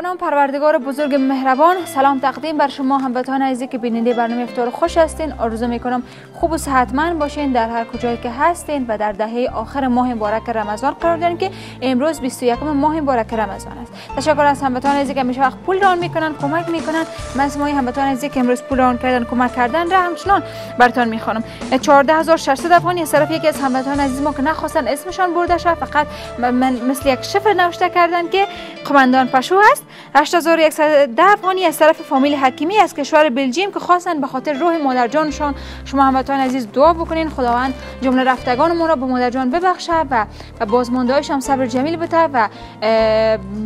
نام پروردگار بزرگ مهربان سلام تقدیم بر شما هموطنان عزیزی که بیننده برنامه افطار خوش هستین. آرزو می‌کنم خوب و صحتمند باشین در هر کجایی که هستین و در دهه آخر ماه مبارک رمضان قرار دارین که امروز 21 ماه مبارک رمضان است. تشکر از هموطنان عزیزی که همیشه وقت پول ران می‌کنن کمک می‌کنن. من هموطنان عزیزی که امروز پول ران کردن کمک کردن را همچنان براتون می‌خوانم. 14600 افغانی از طرف یکی از هموطنان عزیز ما که نخواستن اسمشان برده شد فقط من مثل یک شفر نوشته کردن که قماندان پشو است 8110 افغانی از طرف فامیل حکیمی از کشور بلژیم که خواستن به خاطر روح مادر جانشان شما هموطنان عزیز دعا بکنین. خداوند جمله رفتگان ما را به مادر جان ببخشه و و بازماندهایش هم صبر جمیل بده و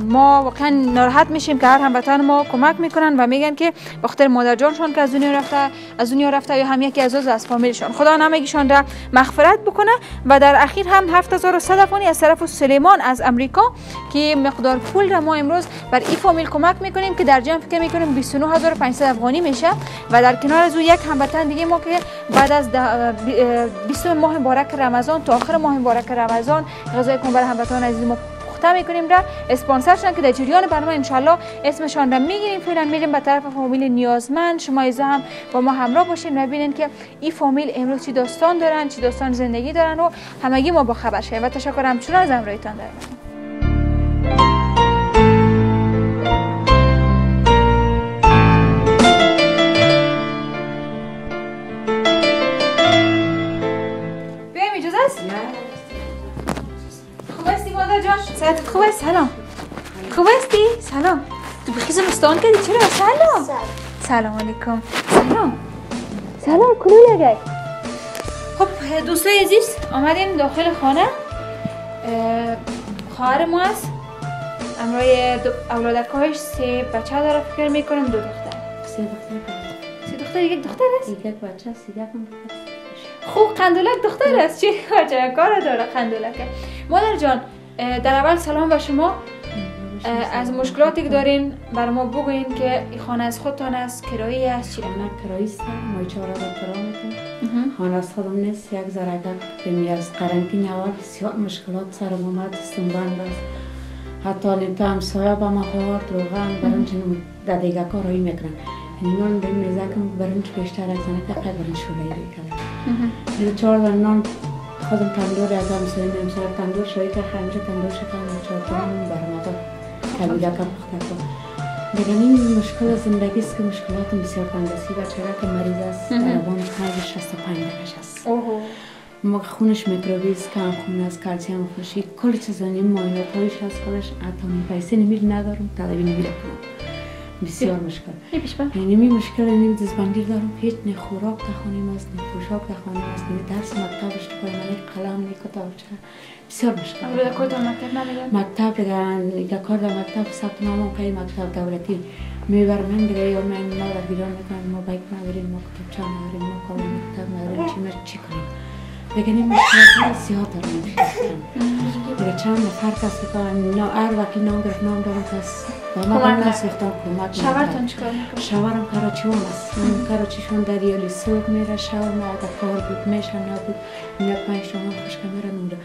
ما واقعا ناراحت میشیم که هر هموطن ما کمک می‌کنن و میگن که به خاطر مادر جانشان که از دنیا رفته از دنیا رفته یا هم یکی از از فامیلشان. خدا همگیشان را مغفرت بکنه و در اخیر هم 7100 افغانی از طرف سلیمان از امریکا که مقدار پول را ما امروز بر این فامیل کمک می‌کنیم که در جمع فکر می‌کنیم 29500 افغانی میشه و در کنار از او یک هموطن دیگه ما که بعد از 20 ماه مبارک رمضان تا آخر ماه مبارک رمضان غذای کن برای هموطنان عزیز ما پخته می‌کنیم. را اسپانسر شدن که در جریان برنامه انشالله اسمشان را می‌گیریم. فعلا میریم به طرف فامیل نیازمند. شما ایزا هم با ما همراه باشین ببینین که این فامیل امروز چی داستان دارن چی داستان زندگی دارن و همگی ما با خبر شیم و تشکر همچنان از همراهیتان دارم. صحتت خوب است سلام. خوب هستی؟ سلام. تو بخیز مستان کردی؟ چرا؟ سلام. سلام. علیکم. سلام. سلام کلو لگه خب دوستای عزیز آمدیم داخل خانه. خواهر ما است امروی اولادکاش سه بچه داره. فکر می‌کنم دو دختر. سه دختر سه دختر یک دختر است یک بچه است یک دختر خوب قندولک دختر است چی؟ کار داره قندولک مادر جان در اول سلام به شما. از مشکلاتی که دارین بر ما بگوین که این خانه از خودتان است کرایی است چی؟ من کرایی است ما چهار هزار کرا خانه از خودم نیست یک زرگه که از قرنطینه اول بسیار مشکلات سر اومد استنبند است حتی نیمتا همسایه با ما خورد روغن برنج در دیگه کارایی می‌کنن. یعنی نان به میزه کم برنج بیشتر از زنه که برنج شوری کرد چهار نان خودم تندور از همسایه امسال تندور شوی که خمیر تندور شکم چهارتان برمادا کبیده که پخته کن. دیگه این مشکل زندگی است که مشکلات بسیار تندسی و چرا که مریض است. دربان خیلی 65 درجه است ما خونش میکروبیز کم خون از کلسیم خوشی کل چیزا این ماینات هایش از خودش. حتی پیسه نمیر ندارم. طلبی نمیر کنم بسیار مشکل. یعنی می مشکل نیم دزبندی دارم. هیچ نه خوراک تخونیم است نه پوشاک تخونیم است نه درس مکتبش تو من قلم نه کتاب چه. بسیار مشکل. کار مکتب نمیدن مکتب کار در مکتب ثبت نام پای مکتب دولتی. می‌برم دیگه یا من ما در بیرون می‌کنم ما بایک نداریم ما کتاب چه نداریم ما کار مکتب نداریم. چی چی کنیم؟ دیگه این مشکلات زیاد دارم دیگه چند نفر کسی که نه هر وقتی نام گرفت نام دارم کس با ما هم نسیختم کمک شوهرتون چیکار می‌کنه؟ شوهرم کراچیوان است. من کراچیشون در یالی صبح میره شور ما اگر کار بود میشه نبود یک پنج شما خوشکه میره نوره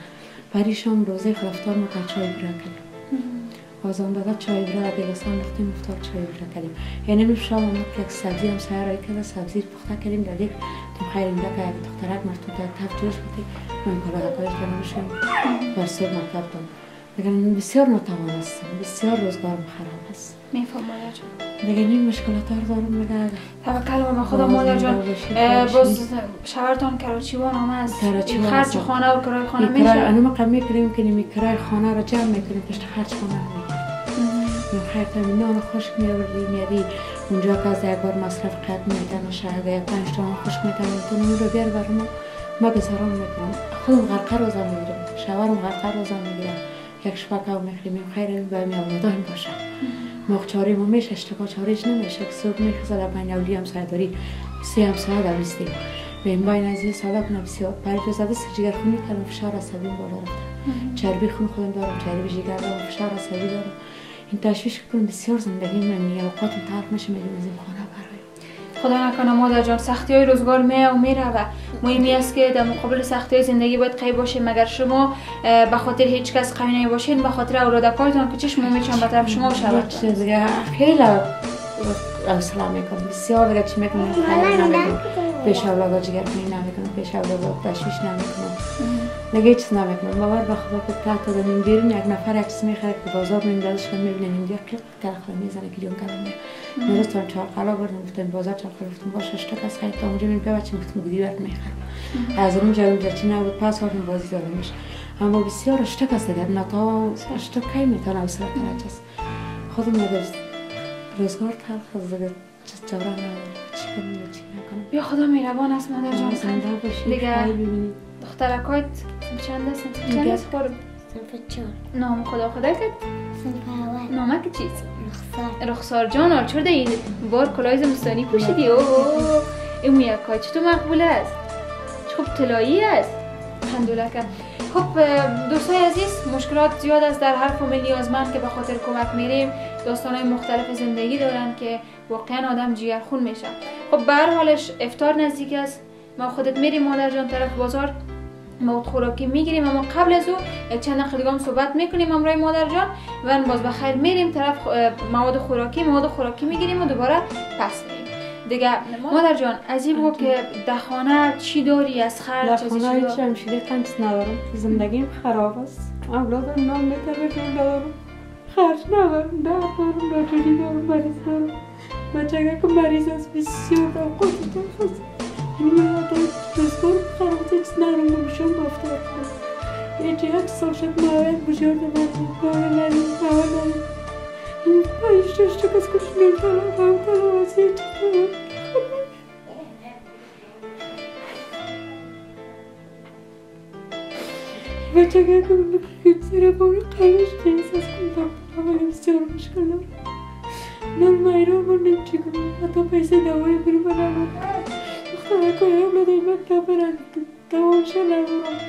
پریشان روزه خرفتار ما که چای برا کردیم آزان داده چای برا گلستان رفتیم افتار چای برا کردیم یعنی می شام ما که یک سبزی هم سهرای کرده سبزی پخته کردیم در یک تو خیر اینجا که یک دخترک مرتو در تفت جوش بودی من کار دکایش کنم بشیم بر صبح مکتب دارم. دیگه بسیار ناتوان است بسیار روزگار خراب است میفهم مادر جان. دیگه این مشکلات رو دارم؟ میگه توکل به خدا مادر جان باز شوهرتان کراچیوان هم است کراچیوان خرج خانه و کرای خانه میشه. انا ما کم می‌کنیم که کرای خانه رو جمع می‌کنیم پشت خرج خانه خیر تا نان خشک میآوردیم یعنی اونجا که از یک بار مصرف قد و شهر یک پنج تومن خشک می‌کنم تو نمون رو بیار برای ما. ما بسران می‌کنم. خودم غرقه روزا می‌گیرم. شوهرم غرقه روزا می‌گیرم. یک شپک او می‌خریم. خیر به می اولادان باشه. مخ چاری ما میشه اشتباه چاریش نمیشه. که صبح میخزه در بین اولی هم داری سی هم ساعت دوستیم به این باین از یه سالا کنم. بسیار برای جو زده سجگر خونی کردم فشار عصبی بالا رفته چربی خون خودم دارم. چربی جگر دارم. فشار عصبی دارم. این تشویش کنم بسیار زندگی من می اوقات تلخ میشه میگم از این خانه برای خدا نکنه مادر جان سختی های روزگار می و میره و مهمی است که در مقابل سختی های زندگی باید قوی باشیم مگر شما به خاطر هیچ کس قوی نباشین به خاطر اولادکایتان که چشم میچن به طرف شما شود خیلی سلام می‌کنم بسیار دیگه چی می‌کنم پیش اولادا جگر کنی نمی‌کنم پیش اولادا تشویش نمی‌کنم نگه چیز نمی‌کنم باور به خدا که تحت دادم بیرون یک نفر یک چیز می‌خره که بازار میریم دلش کنم می‌بینم اینجا که کلخلا می‌زنه گیریون کلم میره نروز تا چارقلا بردم گفتم بازار چارقلا گفتم باشه اشتک از خیلی تا اونجا میریم بچه گفتم گودی برد می‌خرم از اونجا اونجا چی نبود پس آردم بازی دادمش اما بسیار اشتک است دیگر نتا اشتک کی می‌تونه اوسره کنه چیز خودم نداشت روزگار تلخ از دیگه چرا چی کنم چی نکنم بیا خدا میروان است مادر جان زنده باشی دیگه خیلی دخترکایت چند است چند است خورم صنف چهار نام خدا خدا کرد صنف اول نامه که چیز رخصت رخسار جان آر چرا این بار کلاه زمستانی پوشیدی اوه این میکای چطور مقبول است خوب طلایی است الحمدلله خب دوستای عزیز مشکلات زیاد است در هر فامیل نیازمند که به خاطر کمک میریم داستان های مختلف زندگی دارن که واقعا آدم جیگرخون میشه خب به هر حالش افتار نزدیک است ما خودت میریم مادر جان طرف بازار مواد خوراکی می‌گیریم. اما قبل از او چند دقیقه هم صحبت می‌کنیم امروی مادر جان. و باز بخیر میریم. طرف مواد خوراکی مواد خوراکی می‌گیریم و دوباره پس میریم. دیگه مادر جان از این بگو که دخانه چی داری؟ از خرج چیزی چی داری؟ همشیده قنچ ندارم. زندگیم خراب است. اولادم نام میتره ندارم. خرج ندارم درد دارم ناجوری دارم مریض دارم. بچه که مریض است بسیار دارم خودی دارم خواست یعنی من آدم روزگار خراب هیچ ندارم نمیشم بافتار کنم یه یک سال شد ماوید بجارد من ماوید ندارم ماوید ندارم این پایش داشته کس کش نمی‌تونم ماوید ندارم از هیچ ندارم بچه که کنم زیر بار قلبش که احساس کنم اما بسیار مشکل دارم نور مایران من نمیچی کنم حتی پیسه دوایی بری من نمون دختره که هم نداری من کبرن دوامشا ندارم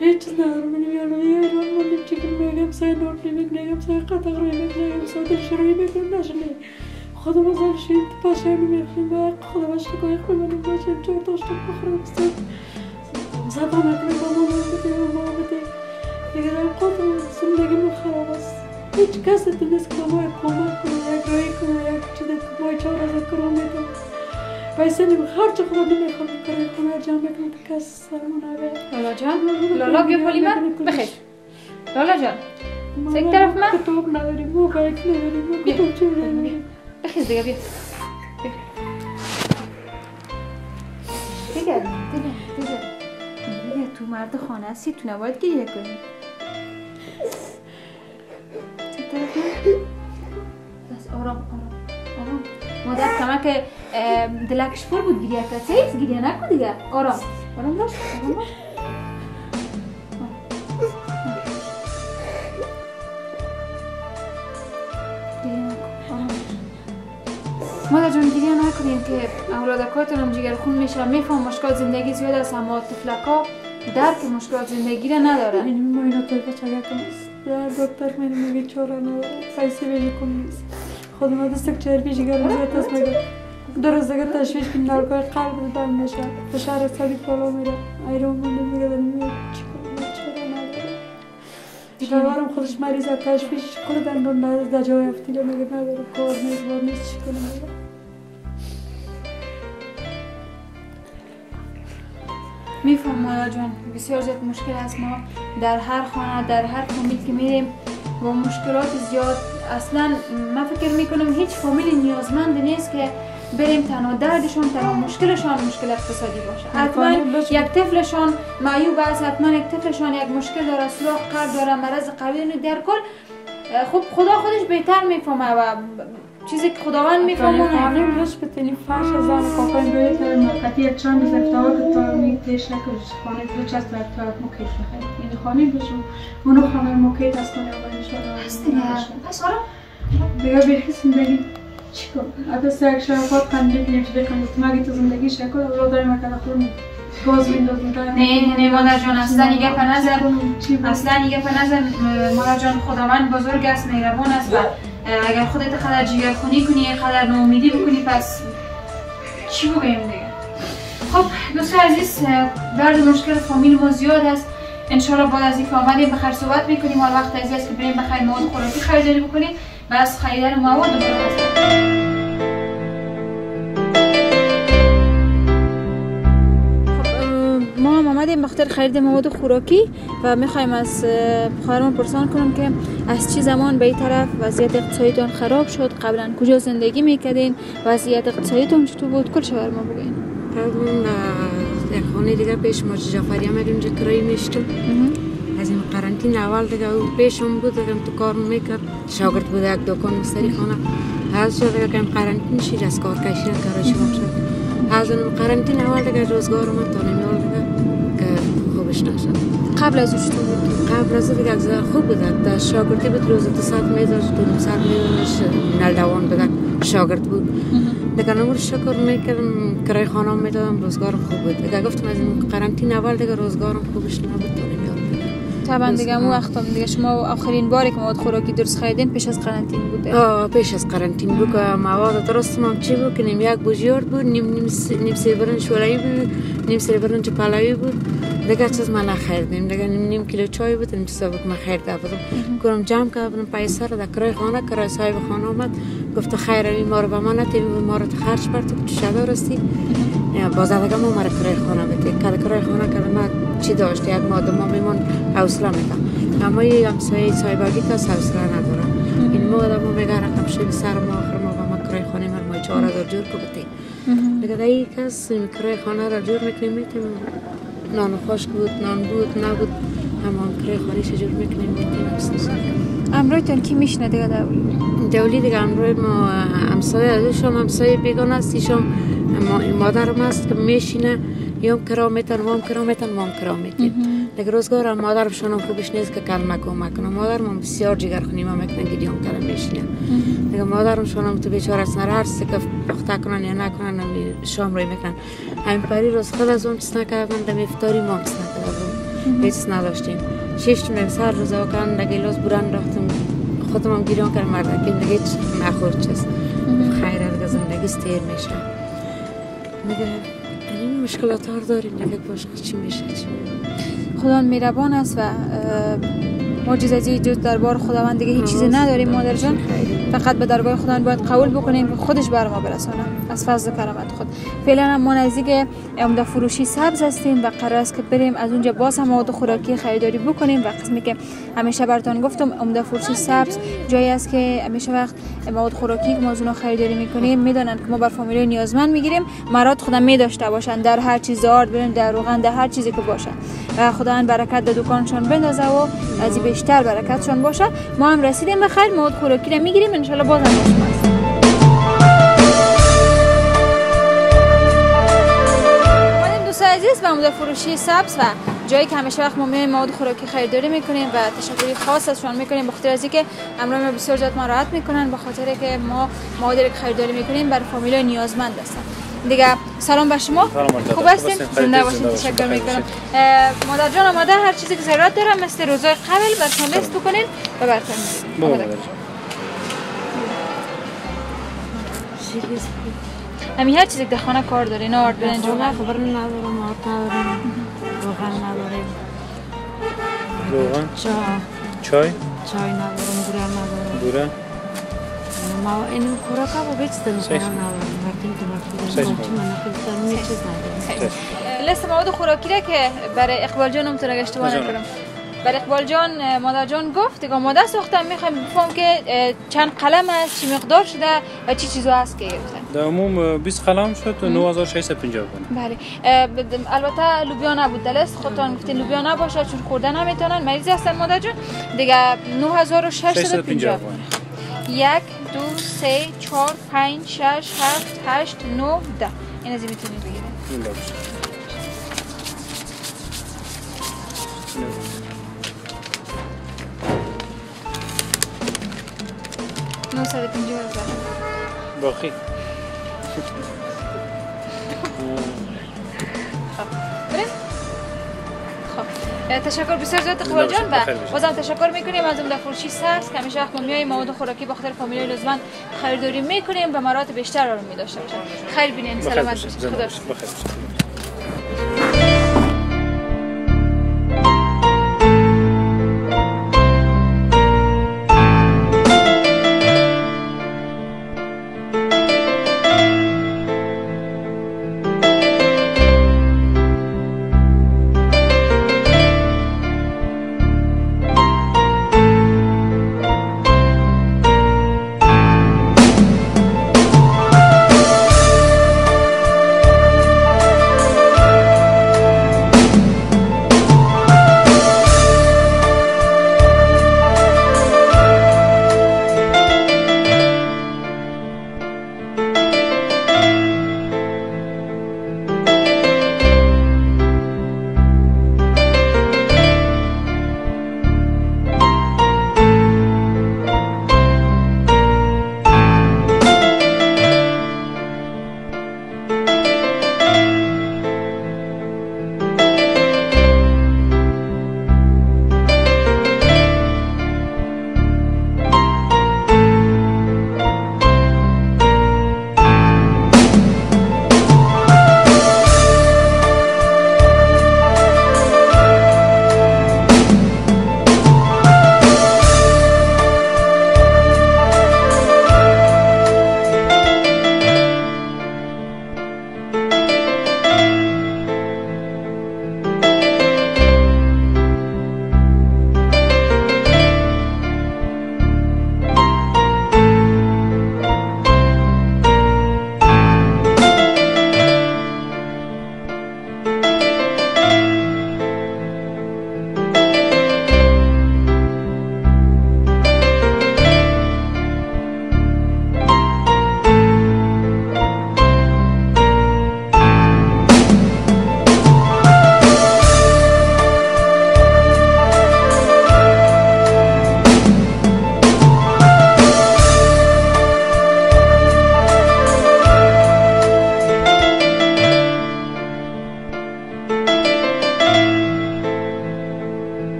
هیچ چیز ندارم من میارم یه ایران من نمیچی کنم میگم سای نور نمیگ نگم سای قطق روی میگ نگم سای دل شروعی میگم نشنه خودم از هم شید پاشه نمیخیم و خودم اشک کوی خوی من نمیچیم چور داشتم بخورم بسیار زبا نکنه با مامان بده با مامان بده دیگه در خودم زندگی من خراب است هیچ کسی تو نیست که با ما کمک کنه یک رایی کنه یک چیز که ما چهار از کرو میدم پیسه نمی هر چه خدا نمی‌خوام کنه کنه جمع کنه که کس سرمون نبه لالا جان لالا بیا پلی من بخیر لالا جان یک طرف من؟ کتاب نداریم موبایل نداریم بیا. کتاب چه نداریم بخیز دیگه بیا. دیگه دیگه دیگه دیگه تو مرد خانه هستی تو نباید گریه کنی چه طرف من؟ بس آرام آرام آرام مادر کمک دلکش پر بود گریه کرد سیز گریه نکن دیگه آرام آرام باش آرام باش مادر جان گریه نکنین که اولادکاتون هم جگر خون میشه میفهم مشکل زندگی زیاد است اما طفلکا درک مشکل زندگی را ندارن این ما اینا توی بچه کم است در دکتر من میگه چاره نداره پیسه بیجی کن نیست خودم دست چربی جگر می‌زد است میگه روز دیگه تشویش که نالگاه قلب دم میشه فشار عصبی بالا میره. ایران من میگه دارم میگه چی کنم چاره نداره دیگرارم خودش مریض است تشویش کنه دندون نداره در جای افتیله میگه نداره کار نیست بار نیست چی کنم؟ میگه میفهم مایا جان بسیار زیاد مشکل است ما. در هر خانه در هر فامیل که میریم با مشکلات زیاد. اصلا من فکر می‌کنم هیچ فامیل نیازمند نیست که بریم تنها دردشان تنها مشکلشان مشکل اقتصادی باشه. حتما. یک طفلشان معیوب است حتما یک طفلشان یک مشکل داره سوراخ قلب داره مرض قلبی. در کل خب خدا خودش بهتر می‌فهمه و چیزی که خداوند می‌فهمه خانم روش بتونی فرش زن کافن روی که موقتی یک چند روز افتار که تا می تیش خانه دو چست در تا مکیت بخیر این خانه بشو اونو خانه مکیت از کنه اول انشاءالله هست دیگه پس آره دیگه به زندگی چی کن اگه سه شرفات خنده کنیم چه کنیم تو مگه تو زندگی شکل اولاد داریم اکلا خون گاز میندازیم نه نه نه مادر جان اصلا این نظر چی بود؟ اصلا این گپ نظر مادر جان خداوند بزرگ است مهربان است و اگر خودت قدر جگر خونی کنی قدر ناامیدی بکنی پس چی بگیم دیگه؟ خب دوست عزیز درد مشکل فامیل ما زیاد است. انشالله بعد از اینکه آمدیم بخیر صحبت می‌کنیم. حال وقت است که بریم بخیر مواد خوراکی خریداری بکنیم. و از خریدار مواد خب ما هم آمدیم بخاطر خرید مواد خوراکی و می‌خوایم از خواهرمان پرسان کنم که از چی زمان به این طرف وضعیت اقتصادیتون خراب شد؟ قبلا کجا زندگی می‌کردین؟ وضعیت اقتصادیتون چطور بود؟ کل شبر ما بگین یک خانه دیگه پیش ما جعفری هم اینجا کرایی میشتم از این قرنطین اول دیگه او پیشم بود دیگه تو کار می‌کرد شاگرد بود یک دکان مستری خانه از شد دیگه که قرنطین شیر از کار کشی کارا شما شد از اون قرنطین اول دیگه روزگار ما تا نمیال دیگه که خوبش نشد قبل از چطور بود قبل از دیگه خوب بود در شاگردی بود روز دو ساعت میداشت دو نیم ساعت میداشت نل دوان بود شاگرد بود دیگه نمور شکر می‌کردم کرای خانه می‌دادم روزگارم خوب بود دیگه گفتم از این قرنطین اول دیگه روزگارم خوبش نبود تا نمیاد طبعا دیگه مو وقت دیگه شما آخرین باری که مواد خوراکی درست خریدین پیش از قرنطین بوده. آه پیش از قرنطین بود که مواد درست ما چی بود که نیم یک بوجیار بود نیم نیم نیم سه برنج ولایی بود نیم سه برنج پلوی بود. دیگه چیز ما نخریدیم. دیگه نیم نیم کیلو چای بود نیم بود ما خریده بودم گفتم جمع کردم پیسه رو در کرای خانه کرای صاحب خانه آمد. گفت خیر ما رو به ما نتیم ما رو خرج برد. تو شده رستی باز دیگه ما مرا کرای خانه بده. که کرای خانه که ما چی داشت یک ما میمون حوصله میدم اما یه همسایه صاحبگی که حوصله نداره این ما ما میگه رقم شوی سر ما آخر ما به ما کرای خانه ما ما چهار هزار جور که بده. دیگه دیگه کس کرای خانه را جور می‌کنیم میتیم نان خشک بود نان بود نبود همان کرای خانه جور می‌کنیم میتیم امرویتون کی میشنه دیگه دولی دولی دیگه امروی ما همسایه ازشم همسایه بیگان است ایشم مادرم است که میشینه یوم کرامتن وام کرامتن وام کرامتن دیگه روزگار مادرم شونم خوبش نیست که کلمه کمک کنم مادرم بسیار جگر خونی ما می‌کنن گیدیون کردن میشینه. دیگه مادرم شونم تو بیچاره است هر چیزی که پخته کنن یا نکنن شام روی می‌کنن. همین پری روز خود از اون چیز نکردم دم افطاری ما چیز نکردم هیچ نداشتیم. شش تون سر روزا کردن دیگه لاس بران رفتم. خودم هم گیران کردم مرد که دیگه هیچ مخور چیز. خیر دیگه زندگی استیر میشه. دیگه این مشکلات ها داریم دیگه باش چی میشه چی؟ خدا میربان است و معجزه از جز دربار خداوند دیگه هیچ چیزی نداریم مادر جان. فقط به درگاه خداوند باید قبول بکنیم که خودش بر ما برسانه. از فضل کرامت خود. فعلا ما نزدیک عمده فروشی سبز هستیم و قرار است که بریم از اونجا باز هم مواد خوراکی خریداری بکنیم و قسمی که همیشه براتون گفتم عمده فروشی سبز. جایی است که همیشه وقت مواد خوراکی که ما از خریداری می‌کنیم. می‌دونن که ما بر فامیل نیازمند می‌گیریم. مراد خدا می داشته باشن در هر چیز آرد بریم در روغن در هر چیزی که باشه. و خداوند برکت در دکانشان بندازه و از بیشتر برکتشان باشه. ما هم رسیدیم. به خیر مواد خوراکی رو می‌گیریم. ان شاء الله باز هم دوست عزیز مدیر فروشی سبز و جایی که همیشه وقت ما میایم مواد خوراکی خریداری می‌کنیم و تشکری خاص ازشان می‌کنیم بخاطر از اینکه امروز ما بسیار زیاد ما راحت می‌کنن به خاطر که ما مواد که خریداری می‌کنیم بر فامیل نیازمند هستن. دیگه سلام به شما. خوب هستین؟ زنده باشین تشکر می‌کنم. مادر جان آماده هر چیزی که ضرورت دارم مثل روزای قبل برشان لیست بکنین. و برتون همین هر چیزی که در خانه کار دارین آرد برنج خبر ندارم آرد ندارم. روغن نداریم. روغن؟ چای چای؟ چای ندارم بوره ندارم بوره ما این خوراکا با بیچ دارم خوراک ندارم وقتی که وقتی دارم من نخیل دارم چیز ندارم لیست مواد خوراکی را که برای اقبال جانم تو اگه اشتباه نکنم بر اقبال جان مادر جان گفت دیگه ماده ساختم. می‌خوایم بفهم که چند قلم است چی مقدار شده و چی چیزا هست که گرفتن. در عموم 20 قلم شد و 9650 بله البته لوبیا نبود دلست؟ خودتان گفتین لوبیا نباشه چون خورده نمی‌تونن. مریضی هستن مادر جان. دیگه 9650 یک دو سه چهار پنج شش هفت هشت نه ده. این از می‌تونید بگیرید. باشه نوصد پنجاه هزار باقی خب تشکر بسیار زیاد باشید. جان باشید. بازم تشکر می‌کنیم از اون فروشی سبز که همیشه وقت میاییم مواد خوراکی به خاطر فامیلای لزمن خریداری می‌کنیم به مراتب بیشتر رو میداشته باشن خیر بینین بخیر سلامت باشید باشید خدا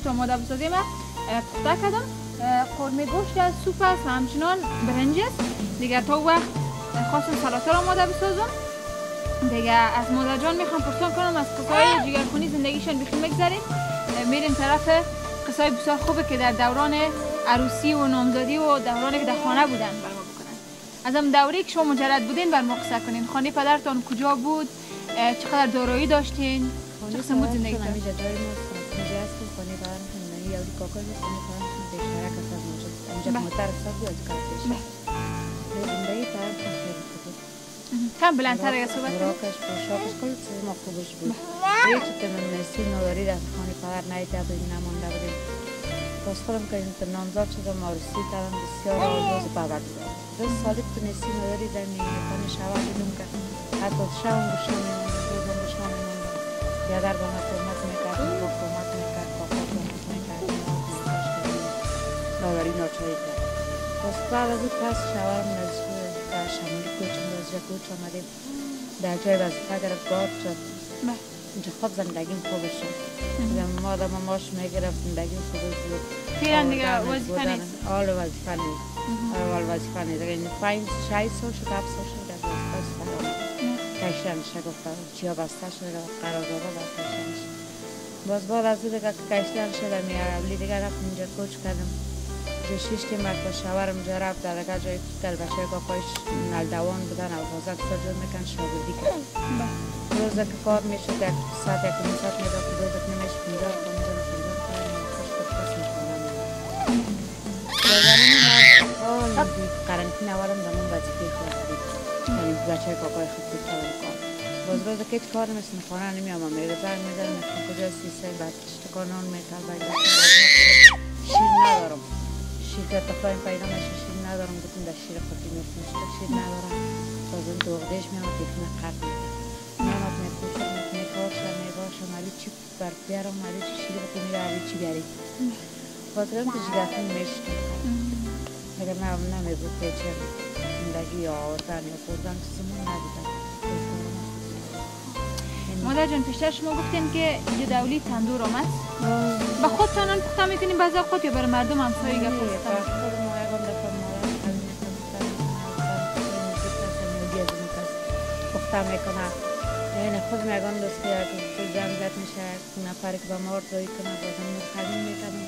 بود آماده بسازیم پخته کردم قرمه گوشت از سوپ است. همچنان برنج است. دیگه تا وقت خواستم سلاتا رو آماده بسازم دیگه از مادر جان می‌خوام پرسان کنم از قصای جگرخونی زندگیشان بخیر مگذاریم میریم طرف قصای بسیار خوبه که در دوران عروسی و نامزادی و دورانی که در خانه بودن بر ما بکنن. از هم دوری که شما مجرد بودین بر ما قصه کنین. خانه پدرتان کجا بود؟ چقدر دارایی داشتین؟ چه قسم بود زندگی خانه پدرتان یعنی یاری کاکا خانه پدرتان اشاره که از موجود اینجا بله. موتر است بود از کار پیش زندگی پر خیلی خوب بود کم بلندتر اگه صحبت کنی. براکش پوشاکش کل چیز ما خوبش بود هیچ که من نسی نداری از خانه پدر نیده بود نمانده بودیم باز خودم که این نامزاد شدم آرسی کردم بسیار آواز بابک دارم دو سالی که نسی نداری در نیمتان شوال دیدم که حتی شام بشام روزم بشام یادر با من کمک می‌کرد با کمک نداری ناچاری کرد. باز بعد از اون پس شوالم نزدیک در شمالی کوچم نزدیک کوچ آمدیم. در جای وظیفه گرفت گارد شد. اینجا خود زندگیم خوبش شد. دیدم ما آدم ماش می‌گرفت زندگیم خوبش بود. فعلا دیگه وظیفه. نیست. آل وظیفه نیست. اول وظیفه نیست. اگر این پنج شای سال شد هفت سال شد. در وظیفه فرام کشتنش گفتم چیا بسته شده؟ قرار داده در کشتنش باز بعد از این دیگه کشتن شدم یا اولی دیگه رفت اینجا کوچ کردم. شش که مرد شوارم رفت در دیگه جای کل بچه کاکایش نلدوان بودن و بازک سجاد میکن شاگردی کرد روزه که کار می‌شد یک ساعت یک نیم ساعت روزه که نمیش پینجار کنم میزن پینجار کنم خوش خوش خوش می‌کنم حال دید قرنطین اولم دارم وظیفه خود بود یعنی بچه کاکای خود بود کارم کار باز روزه که کار مثل خانه نمیامم میگه زنگ می‌زنم کجا سیسه بعد چطور نان می‌کرد باید شیر ندارم شیر که تفایم پیدا نشه شیر ندارم گفتم در شیر خودی میفروشم شیر ندارم باز اون دوغدش میامد تکمه قرد می‌کرد میامد میفروشم میکاشم می‌باشم علی چی بر بیارم علی چی شیر بکنی میره علی چی بیاری باز رم تو جگرتون میشتم اگر نه نمیبود که چه زندگی یا آوردن یا خوردن چیزمون ندیدم مادر جان پیشتر شما گفتین که اینجا دولی تندور آمد. به خودتان آن پخته می‌کنین بعضی اوقات یا برای مردم همسایه گپ پخته پخته می‌کنه یعنی خود میگن دوست که تو زن زد میشه. یک نفر که با مار روی کنه بازم می‌خریم می‌کنم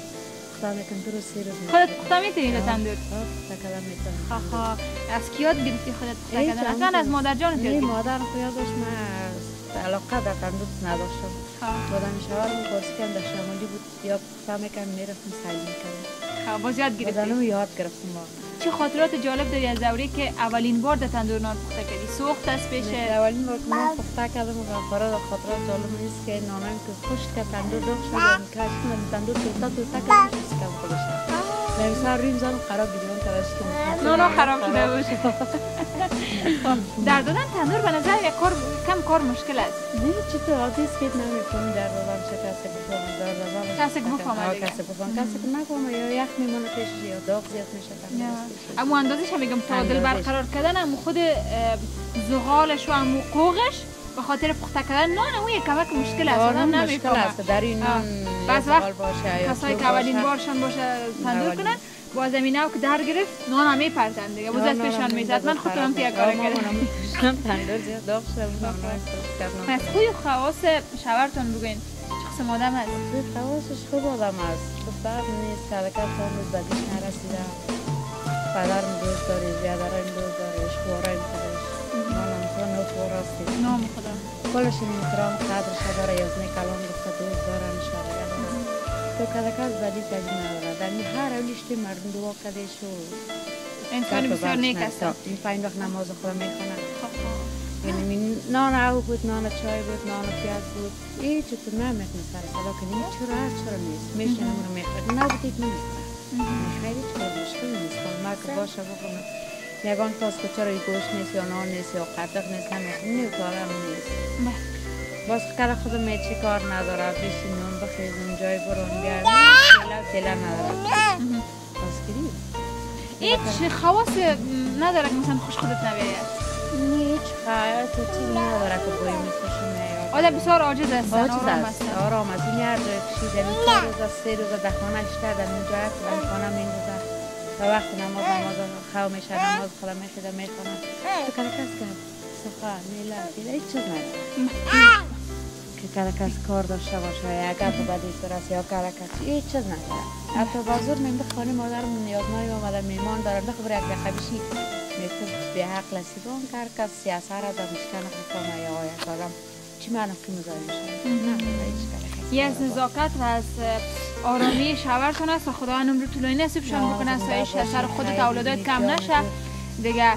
پخته میکن درست سی روز خودت پخته می‌تونی در تندور. پخته کردن می‌کنم خاخا از کیاد گرفتی خودت؟ پخته کردن اصلا از مادر جان نه گرفتی؟ مادر خیال داشت من. علاقه در تندور نداشتم بادم شوهر می‌خواست که در شمالی بود. یا پخته می‌کنم می‌رفتم سعی می‌کنم باز یاد گرفتی بادنم یاد گرفتم با چه خاطرات جالب داری از دوره که اولین بار در تندور نان پخته کردی؟ سوخت است پیش؟ مثل اولین بار که من پخته کردم و فراد خاطرات جالب نیست که نانم که خشک که تندور داغ شده می‌کرد من تندور توتا کردم شکم خودش نمیسا ریم زن خراب بیدیم توشتم نانا خراب شده بود در دادن تندور به نظر یک کار کم کار مشکل است. نه چطور عادی است که نمی‌کنم در دادم چه کسی بفهم در دادم کسی دیگه. کسی بفهم کسی که نفهمه یا یخ میمونه پیشش یا داغ زیاد میشه اما اندازش هم میگم تعادل. برقرار کردن هم خود زغالش و هم کوغش به خاطر پخته کردن. نان اون یک کمک مشکل است. آدم نمی‌فهمه است. در این بعض وقت کسایی که اولین. بارشان باشه تندور. کنن با زمینه که در گرفت نان هم میپرتن دیگه. باز از پیشان هم می‌زد. من خودم. کار آه، ما کردم. تندور زیاد داغ شده. بود. از خوی و خواص شوهرتون بگوین. چه قسم آدم هست؟ زیر خواستش خوب آدم است. دختر نیست. تا امروز بدیش نرسیده. پدرم دوست داری بیادرم دوست داری اشخوارم نخور هستی نام خدا. کلش این محترم قدرش داره یزنی کلام گفته دوست دارن شده. تو کلکت بدی کجی نداره. در این هر اولیشتی مردم دعا کدش و انسان سر بسیار نیک است. این پنج وقت نماز خدا می‌خونه یعنی می- نان او بود نان چای بود نان پیاز بود. هیچ تو نمی‌کنه سر سلا که این چرا هر چرا نیست؟ میشه نمونه می‌خواد نبود هیچ نمی‌خواد خیلی چرا مشکل نیست. خب که باشه بخونم یگان تاس که چرا این گوشت نیست یا نان نیست یا قطق نیست نمی‌خواد نه کارم نیست باز کار خود می چی کار نداره بیشی نان بخیزم جای برون بیایم تیلا تیلا نداره باز کری هیچ خواص نداره که مثلا خوش خودت نبیاد هیچ تو چیزی نداره که بوی مثل شما آدم بسیار عاجز است آجز است آرام است این هر جای کشیده این روز است، سه روز است، در خانه شده در اینجا است در خانه میندازه تا وقت نماز نماز خو میشه نماز خدا میخیده می‌خونه تو کل کس کرد صفا میلا دیده هیچ چیز نداره که کل کس کار داشته باشه یا اگر تو برست یا کل کس هیچ چیز نداره حتی بازور من به خانه مادرم نیازمایی آمده میمان دارم. بخبر یک دقیقه بشی میتون به حق لسیبان که هر کس سیاسه را در مشکل بفهمه یا یک آدم چی معنی که مزایم شد نه هیچ کل کس یه از نزاکت و از آرامی شوهرتون است و خدا نمر طولانی نصیبشان بکنه. سایش سر خودت اولادات کم جان نشه. دیگه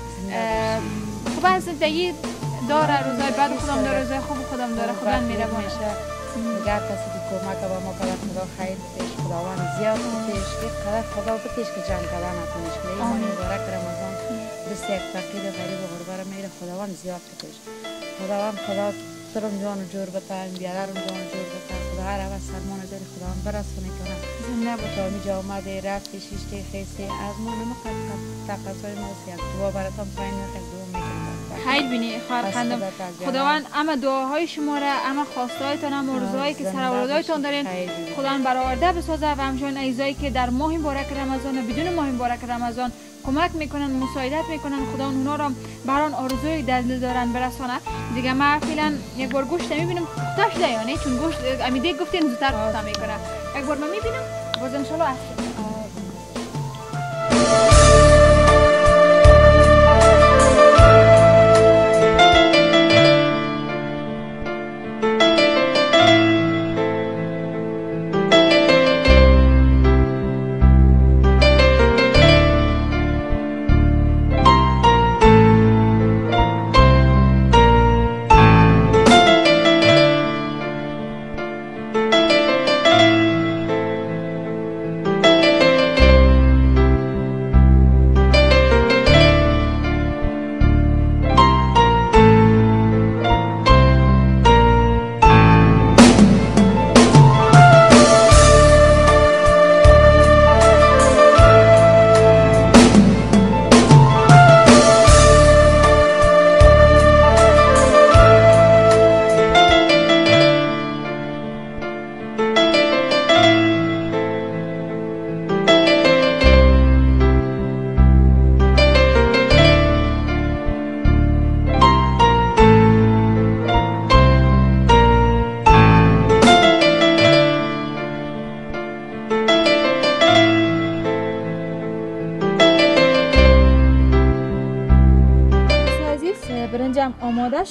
خب از دیگه داره روزای بعد خودم داره روزای خوب خودم داره. خدا میره میشه دیگر کسی که کمک به ما کنه خدا خیر بتیش خداوند زیاد بتیش که قدر خدا بتیش که جنگ کردن نکنیش که ایمان مبارک رمضان دست یک فقیر غریب و غربه میره. خداوند زیاد بتیش خداوند خدا و جور بیادرم جان و جور بتا خدا هر عوض سلمان و جاری خداوند برسونه کنه زنده باش. تا می جا آمده رفتی شیشتی خیستی از ما نمخد تقصای ما یک دعا براتم پایین نخید دعا می‌کنم. بینی خواهر خندم خدا. خداوند اما دعاهای شما را اما خواستهایتان اما روزهایی که سر اولادایتان دارین. خداوند برآورده بسازه. و همچنین ایزایی که در ماه مبارک رمضان و بدون ماه مبارک رمضان کمک می‌کنن مساعدت می‌کنن خدا اونا را بران آرزوی در دل دارن برسانه دیگه ما فعلا یک بار گوشت می‌بینم. پخته شده یا نه؟ چون گوشت امیده گفتین زودتر پخته می‌کنه یک بار ما می‌بینم. باز انشالله اصلا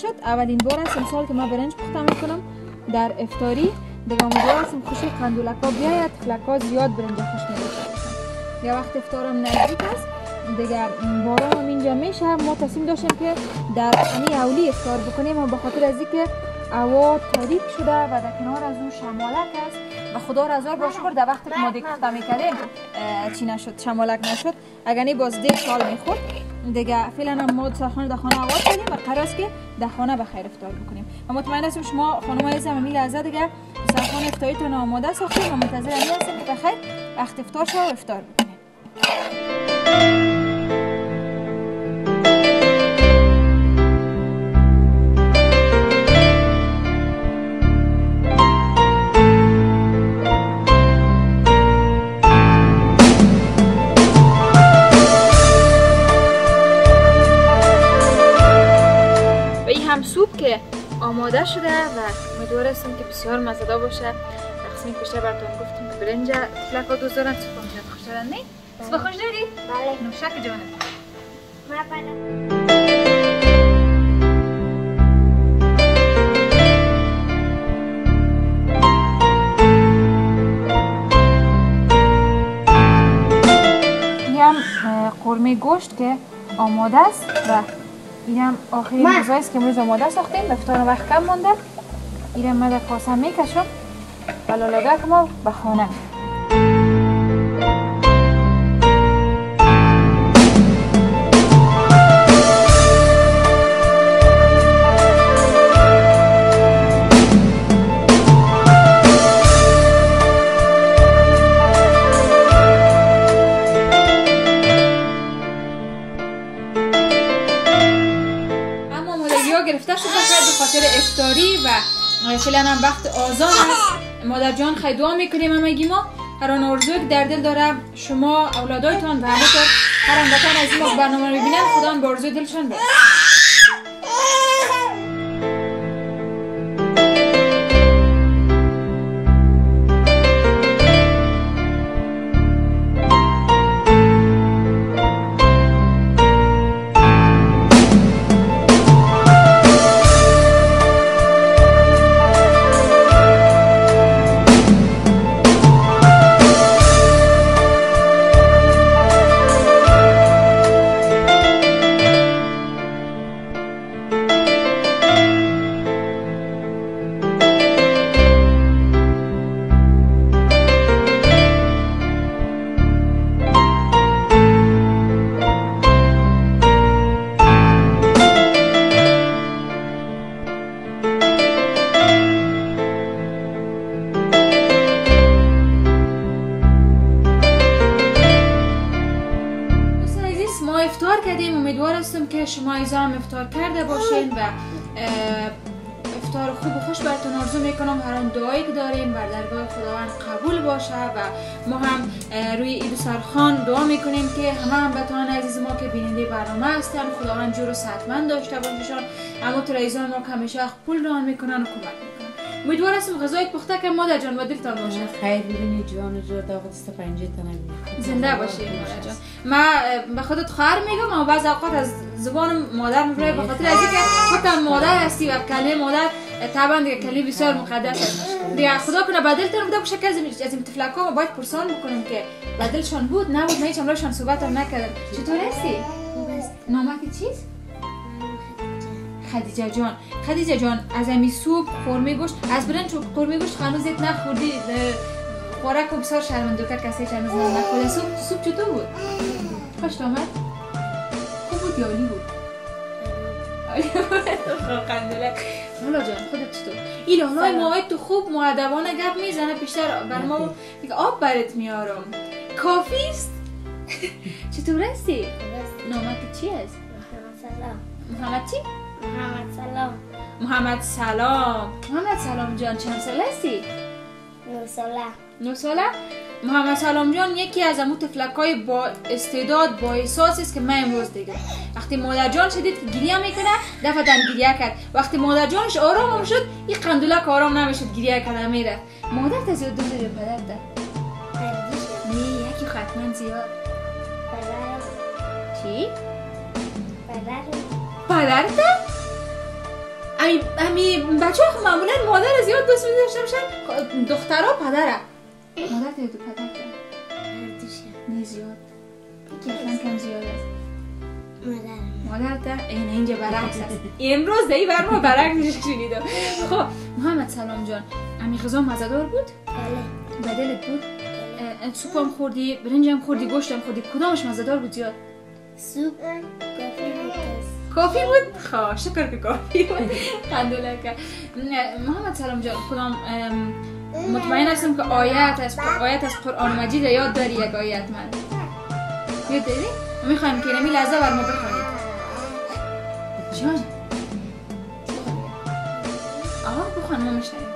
شد. اولین بار است امسال که من برنج پخته می‌کنم. در دیگه امیدوار هستم خوشی قندولکا بیاید. فلکا زیاد برنج خوش میشه یه وقت افطارم نزدیک است. دیگه باران هم اینجا میشه. ما تصمیم داشتیم که در امی اولی افطار بکنیم. و به خاطر از اینکه هوا تاریک شده و در کنار از اون شمالک است و خدا را هزار باشکر در وقتی که ما دیگه می‌کردیم چی نشد؟ شمالک نشد. اگر نی باز دیگه سال می‌خورد. دیگه فعلا ما سرخانه در خانه آواز کردیم و قرار است که در خانه به خیر افطار بکنیم. و مطمئن هستم شما خانم عزیزم همین لحظه دیگه سرخانه افطاریتون آماده ساختیم و منتظر همین هستیم که بخیر وقت افطار شد و افطار بکنیم. بسیار مزدا باشه. تقسیم پیشتر براتون گفتیم که برنج فلکا دوست دارن هم زیاد خوش دارن نه؟ سوپ خوش داری؟ بله. نوشک اه، قرمه گوشت که آماده است و این هم آخرین. غذایی است که امروز آماده ساختیم. افطار وقت کم مونده. من در کاسه می‌کشم. و لالگک ما به خانه اما آمادگی ها خاطر افطاری و فعلا هم وقت آزان است. مادر جان خیلی دعا می‌کنیم همگی ما هر آن که در دل داره شما اولادایتان و همه هر هموطن از این برنامه رو ببینن خدا به آرزوی دلشان برسه کردیم. امیدوار هستم که شما ایزا هم افطار کرده باشین و اه، افطار خوب و خوش براتون آرزو می‌کنم. هر آن دعایی که داریم بر درگاه خداوند قبول باشه و ما هم روی عید سرخان دعا می‌کنیم که همه هموطنان عزیز ما که بیننده برنامه هستن خداوند جور و صحتمند داشته باششان اما تو رئیسان ما که پول ران می‌کنن و کمک امیدوار هستم غذای پخته که مادر جان و دلتان باشه. خیر ببینی جان و جور داغ دست پنجه تنه زنده باشی مادر جان. ما به خودت خواهر میگم اما بعض اوقات از زبان مادر می‌بره به خاطر از اینکه خودت مادر هستی و کلمه مادر طبعا دیگه کلمه بسیار مقدس است. دیگه خدا کنه بدلتون بوده باشه که از این از این تفلک ها باید پرسان بکنیم که بدلشان بود نبود من هیچ صحبت هم نکردم. چطور هستی؟ نامه چیز؟ خدیجه جان. خدیجه جان از امی سوپ قرمه گوشت. از برنج و قرمه گوشت هنوز یک نخوردی خوراک و بسیار شرمنده کرد کسی هنوز نخورده. سوپ سوپ چطور بود؟ خوش آمد. خوب بود یا عالی بود؟ مولا جان خودت چطور؟ این لالا ما تو خوب معدبانه گپ می‌زنه پیشتر بر ما دیگه آب برات میارم. کافی است؟ چطور هستی؟ نامت چی است محمد سلام. محمد چی؟ محمد سلام. محمد سلام. محمد سلام جان چند سال هستی؟ نور ساله. نه ساله؟ محمد سلام جان یکی از امو تفلک های با استعداد با احساس است که من امروز دیگه وقتی مادر جان شدید که گریه می‌کنه دفعتا گریه کرد. وقتی مادر جانش آرام هم شد این قندولک آرام نمی‌شد گریه کرده میره مادر تا زیاد دوست داری پدر هردیشم نه یکی حتما زیاد. پدرم. چی؟ پدرم. پدر تا؟ امی, امی بچه ها خب معمولا مادر زیاد دوست میداشته باشن دخترها پدره مادر تا یا تو پدر نه زیاد. یکی کم زیاد است. مادرم مادر تا این اینجا برعکس است. امروز دی بر ما برعکسش شنیدم خب محمد سلام جان. امی غذا مزدار بود؟ بله. بدلت بود؟ سوپم خوردی برنجم خوردی گوشتم خوردی. کدامش مزدار بود زیاد؟ سوپ کافی بود؟ خواه شکر که کافی بود. قندوله که نه، محمد سلام جان خودم ام، مطمئن هستم که آیت از آیت از قرآن مجید یاد داری یک آیت من. یاد داری؟ می‌خوایم که نمی لحظه بر ما بخوانید. جان. آها بخوان ما میشنیم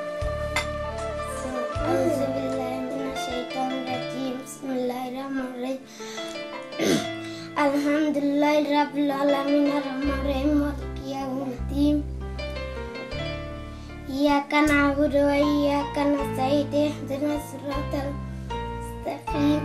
الحمد لله رب العالمين الرحمن الرحيم مالك يوم الدين. إياك نعبد وإياك نستعين اهدنا الصراط المستقيم.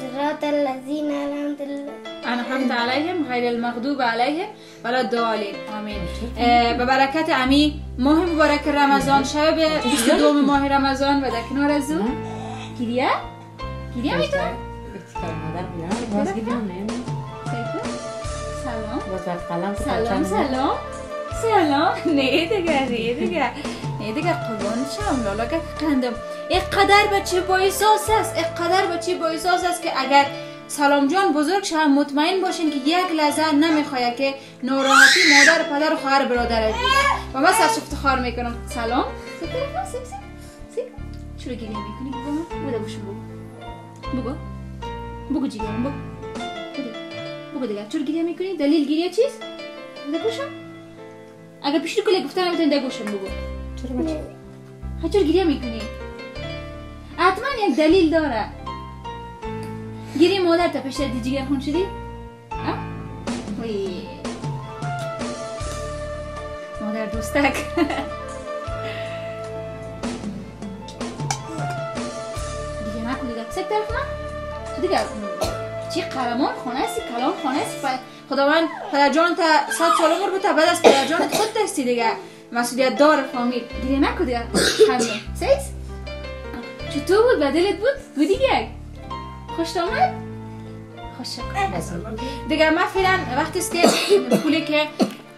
صراط الذين أنعمت عليهم. أنعمت علیهم غیر المغضوب علیهم ولا الضالین آمین آه، به برکت امی ماه مبارک رمضان. شب. 22 ماه رمضان. و در کنار از أو گریه گریه نه سلام باز بعد قلم سلام سلام سلام نه دیگه نه دیگه نه دیگه قربان شم لالا که قندم اینقدر بچه با احساس است اینقدر بچه با احساس است که اگر سلام جان بزرگ شم مطمئن باشین که یک لحظه نمی‌خواد که ناراحتی مادر پدر و خواهر برادر بگیره و من سرش افتخار می‌کنم سلام سیک سیک سیک چرا گریه می‌کنی بگو بگو بگو بگو جیگرم بگو. بگو. بگو دیگه. چرا گریه می‌کنی؟ دلیل گریه چیست؟ بوده باشم اگر پیش کلی گفتن می‌تونی ده گوشم بگو. چرا بچه ها چرا گریه می‌کنی؟ حتما یک دلیل داره. گیری مادر تا پیش دی جگر خون شدی؟ وی. مادر دوستک. دیگه نکن دیگه سک طرف من تو دیگه چی قلمان خانه هستی؟ کلام خانه ف- خداوند پدر جان تا صد سال عمر بود بعد از پدر جانت خود دستی دیگه. مسئولیت دار فامیل. دیگه نکن دیگه. همین. سیز چطور بود؟ بدلت بود؟ بودی یک خوش آمد؟ خوش دیگه من فعلا وقتی است که پولی که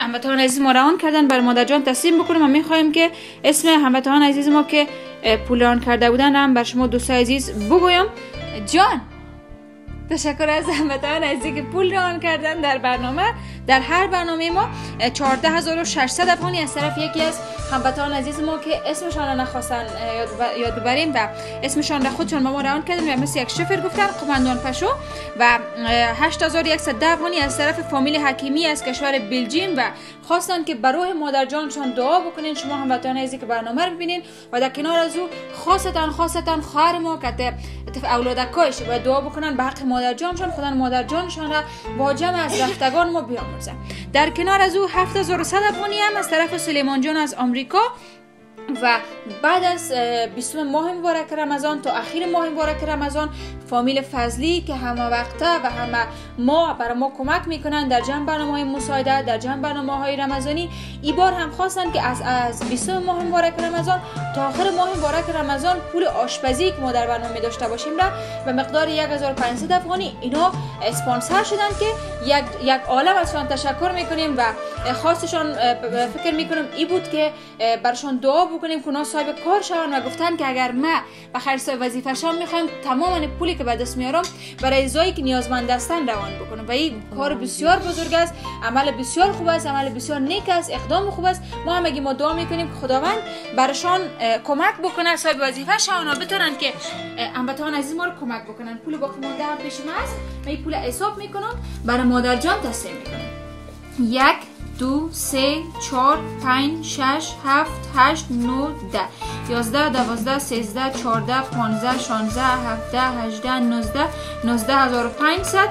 هموطنان عزیز ما روان کردن بر مادر جان تسلیم بکنیم و می‌خوایم که اسم هموطنان عزیز ما که اه، پول روان کرده بودن هم بر شما دوستای عزیز بگویم. جان تشکر از هموطنان عزیزی که پول روان کردن در برنامه در هر برنامه ما 14600 افغانی از طرف یکی از هموطنان عزیز ما که اسمشان را نخواستن یاد, ببریم و اسمشان را خودشان ما روان کردن و مثل یک شفر گفتن قماندان پشو و 8110 افغانی از طرف فامیل حکیمی از کشور بلژیم و خواستن که برای مادر جانشان دعا بکنین شما هموطنان عزیز که برنامه رو ببینین و در کنار از او خاصتا خاصتا خواهر ما که اولادکایش و دعا بکنن به حق مادر جانشان خدا مادر جانشان را با جمع از رفتگان ما در کنار از او 7100 افغانی هم از طرف سلیمان جان از آمریکا و بعد از 20 ماه مبارک رمضان تا اخیر ماه مبارک رمضان فامیل فضلی که همه وقته و همه ما برای ما کمک می‌کنن در جمع برنامه های مساعده در جمع برنامه های رمضانی ای بار هم خواستن که از از 20 ماه مبارک رمضان تا آخر ماه مبارک رمضان پول آشپزی که ما در برنامه داشته باشیم را به مقدار 1500 افغانی اینا اسپانسر شدن که یک یک عالم ازشان تشکر می‌کنیم و خواستشان فکر می‌کنم ای بود که برشان دعا بکنیم. که صاحب کار شون و گفتن که اگر ما به وظیفه شام می‌خوایم تمام پولی که به دست میارم برای ازایی که نیازمند هستن روان بکنم. و این کار بسیار بزرگ است عمل بسیار خوب است عمل بسیار نیک است اقدام خوب است. ما هم ما دعا می‌کنیم که خداوند برشان کمک بکنه صاحب وظیفه شون بتونن که هموطنان عزیز ما رو کمک بکنن. پول باقی مونده هم پیش ما است من پول حساب می‌کنم برای مادر جان تسلیم می‌کنم. یک دو سه چهار پنج شش هفت هشت نو ده. یازده دوازده سیزده چهارده پانزده شانزده هفته هجده نوزده نوزده هزار و پنجصد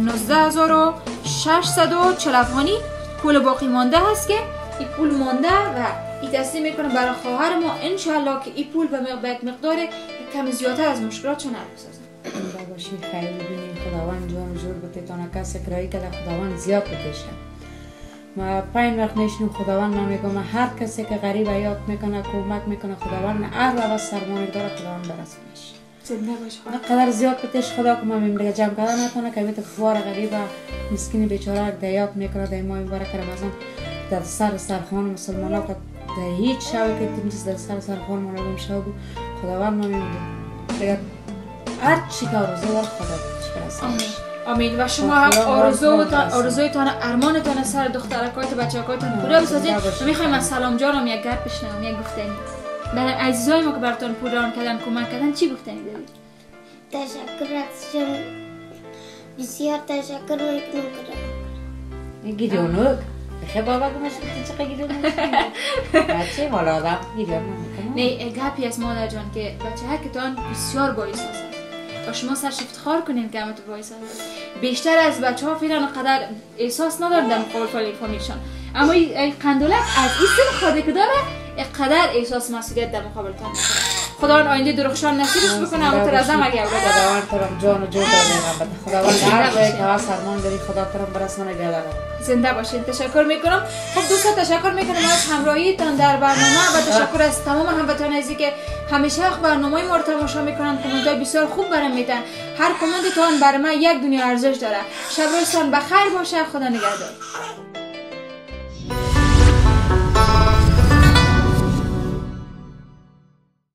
نوزده هزار و ششصد و چل افغانی. پول باقی مانده هست که؟ این پول مانده و این تسلیم می‌کنه برای خواهر ما. انشالله که این پول به مقدار کم زیادتر از مشکلات چون بسازن باشید خیلی ببینید خداوند جان جور بتیتانه کسی کرایی که خداوند زیاد بکشه. ما پنج وقت نشنیم خداوند نمیگم هر کسی که غریب یاد می‌کنه کمک می‌کنه خداوند هر وقت سرمانی داره خداوند برسونش قدر زیاد بتش خدا که من دیگه جمع کردن نتونه که بیت خوار غریب مسکین بیچاره یاد می‌کنه در ماه مبارک رمضان در سر سرخان مسلمان ها که در هیچ شب که تمیز در سر سرخان منظم شب خداوند نمیگم دیگه. هر چی که روزه دار خدا برسونش آمین و شما هم آرزوتان آرزویتان ارمانتان سر دخترکات و بچه‌کاتون پورا بسازید. و می‌خوایم از سلام جانم یک گپ بشنوم یک گفتنی. در عزیزای ما که براتون پورا کردن کمک کردن چی گفتنی دارید؟ تشکر از شما. بسیار تشکر می‌کنم گیریونوک بخیر بابا گمش چقدر گیریونوک بچه مالا آدم گیریونوک نه گپی از مادر جان که بچه ها که بسیار باعث و شما سرش افتخار کنین که همه تو وایس بیشتر از بچه ها قدر احساس ندارن در مقابل فامیلشان. اما این قندولک از این سن خواده که داره قدر احساس مسئولیت در مقابل تان خداوند آینده درخشان نصیبش بکنه. اما تر از هم اگه خداوند ترم جان و جو داره خداوند هر جایی که هست سرمان داری خدا ترم برسانه بیاداره زنده باشید تشکر می‌کنم. خب دوستان تشکر می‌کنم از همراهیتان در برنامه. و تشکر از تمام هموطنان عزیزی که همیشه برنامه ما رو تماشا می‌کنن. کامنت بسیار خوب برام میدن. هر کامنتتان برای من یک دنیا ارزش داره شب روزتان بخیر باشه. خدا نگهدار.